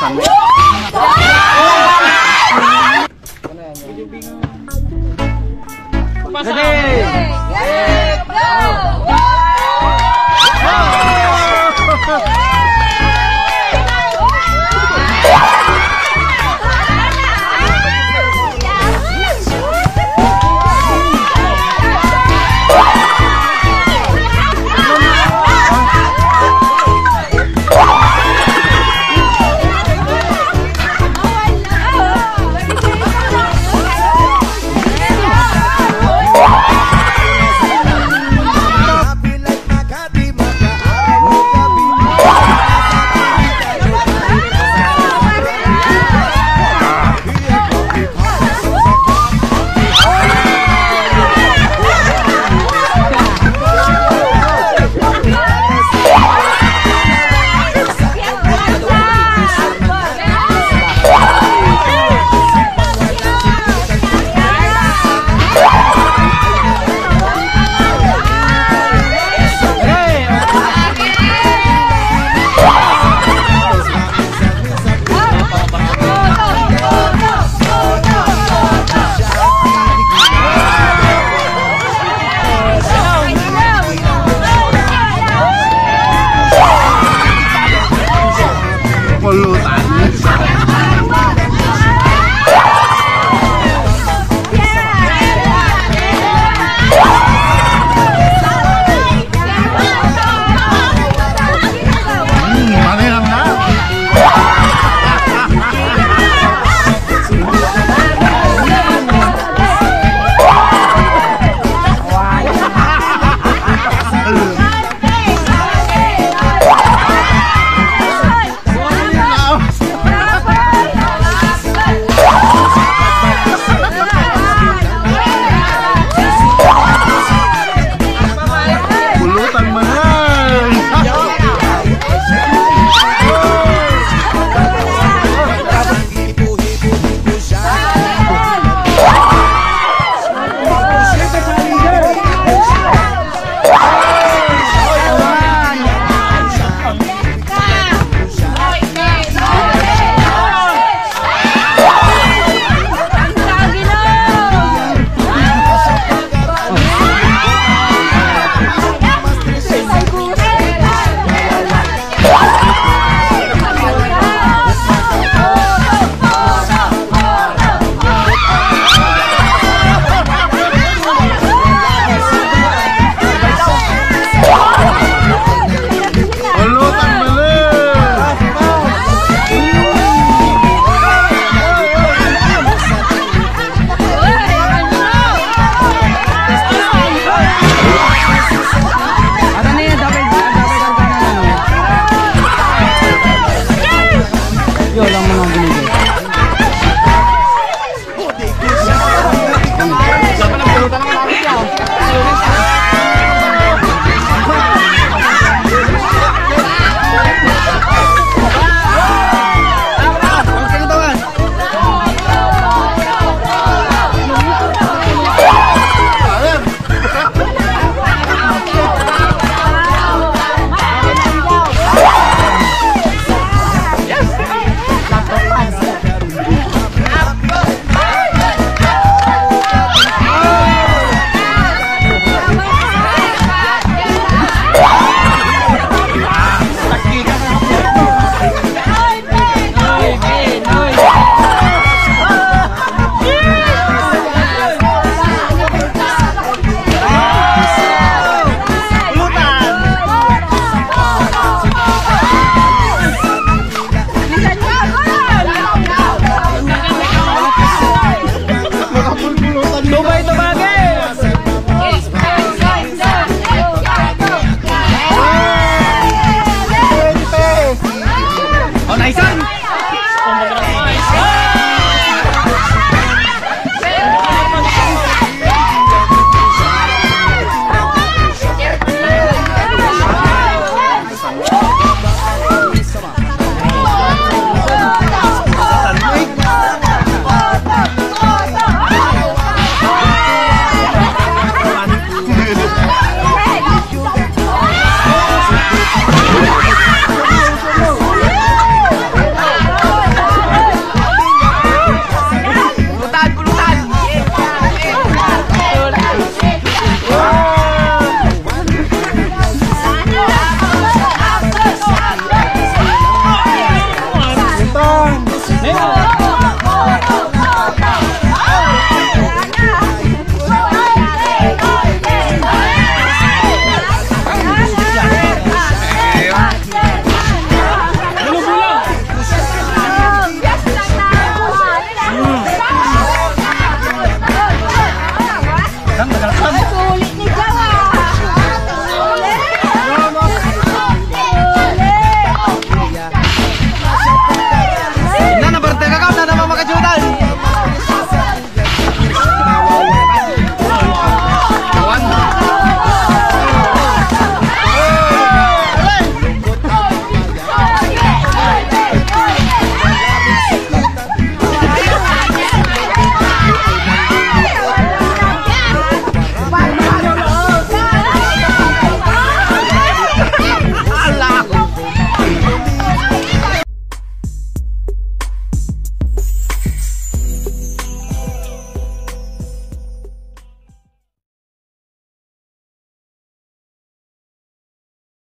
Lang ídolo.